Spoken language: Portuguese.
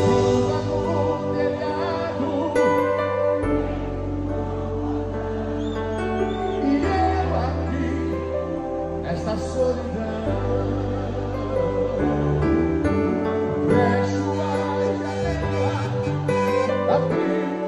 Preste o esta solidão. terra, alegria terra.